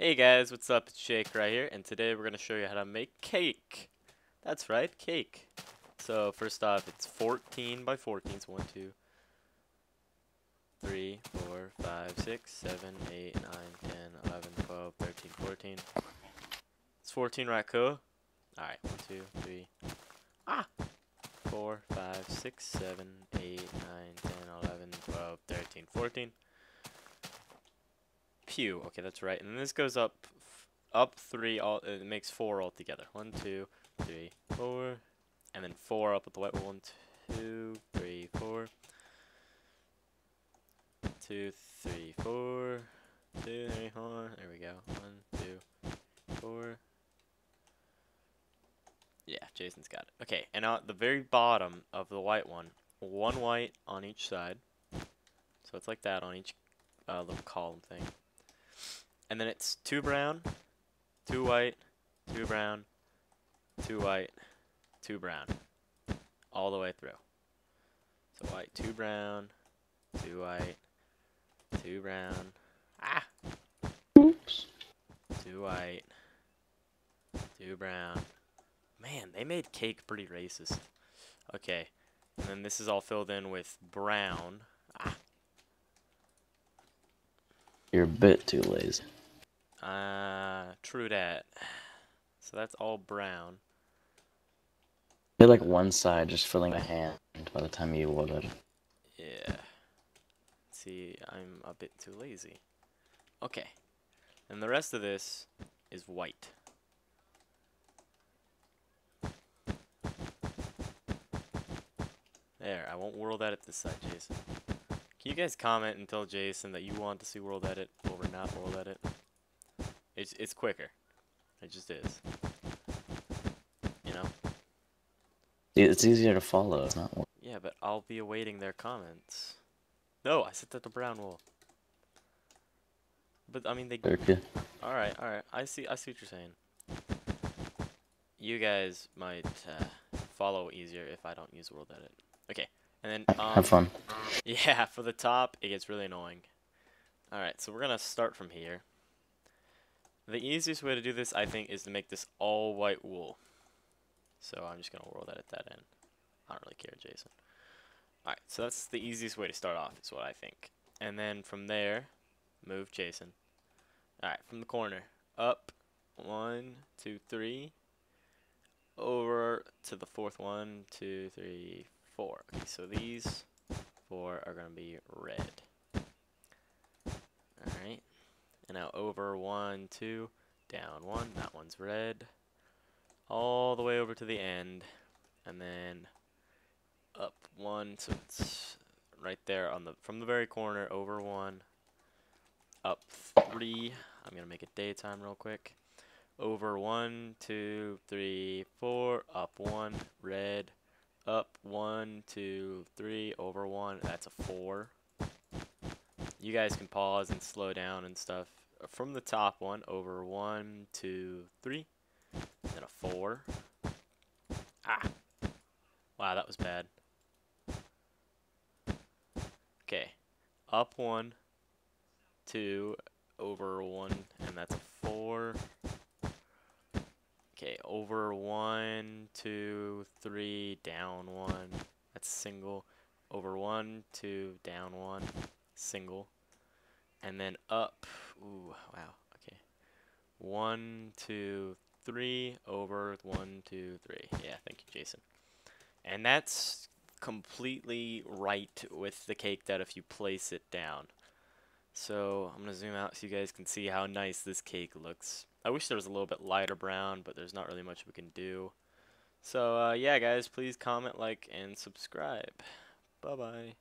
Hey guys, what's up? It's Jake right here, and today we're going to show you how to make cake. That's right, cake. So first off, it's 14 by 14, so 1, 2, 3, 4, 5, 6, 7, 8, 9, 10, 11, 12, 13, 14. It's 14 right, cool? Alright, 1, 2, 3, ah! 4, 5, 6, 7, 8, 9, 10, 11, 12, 13, 14. Pew. Okay, that's right. And then this goes up, up three. All it makes four altogether. One, two, three, four, and then four up with the white one. Two, three, four. Two, three, four. Two, three, four. There we go. One, two, four. Yeah, Jason's got it. Okay, and at the very bottom of the white one, one white on each side. So it's like that on each uh, little column thing and then it's two brown, two white, two brown, two white, two brown, all the way through. So white, two brown, two white, two brown, ah, Oops. two white, two brown. Man, they made cake pretty racist. Okay, and then this is all filled in with brown. Ah, You're a bit too lazy. Uh, true that. So that's all brown. You're like one side just filling a hand by the time you it. Yeah. See, I'm a bit too lazy. Okay. And the rest of this is white. There, I won't world edit this side, Jason. Can you guys comment and tell Jason that you want to see world edit over not world edit? It's it's quicker. It just is. You know? It's easier to follow. It's not. Yeah, but I'll be awaiting their comments. No, I said that the brown wool. But I mean they. Okay. All right, all right. I see. I see what you're saying. You guys might uh, follow easier if I don't use world edit. Okay, and then um, Have fun. yeah, for the top it gets really annoying. All right, so we're gonna start from here. The easiest way to do this, I think, is to make this all white wool. So I'm just gonna whirl that at that end. I don't really care, Jason. Alright, so that's the easiest way to start off, is what I think. And then from there, move Jason. Alright, from the corner, up, one, two, three, over to the fourth one, two, three, four. Okay, so these four are gonna be red. Alright, and now over one, two, down one, that one's red, all the way over to the end, and then up one, so it's right there on the from the very corner over one, up three. I'm gonna make it daytime real quick. Over one, two, three, four, up one, red, up one, two, three, over one. That's a four. You guys can pause and slow down and stuff. From the top one, over one, two, three, then a four. Ah! Wow, that was bad. Okay, up one, two, over one, and that's a four. Okay, over one, two, three, down one. That's single. Over one, two, down one, single. And then up. Ooh, wow. Okay. One, two, three, over one, two, three. Yeah, thank you, Jason. And that's completely right with the cake that if you place it down. So I'm going to zoom out so you guys can see how nice this cake looks. I wish there was a little bit lighter brown, but there's not really much we can do. So uh, yeah, guys, please comment, like, and subscribe. Bye-bye.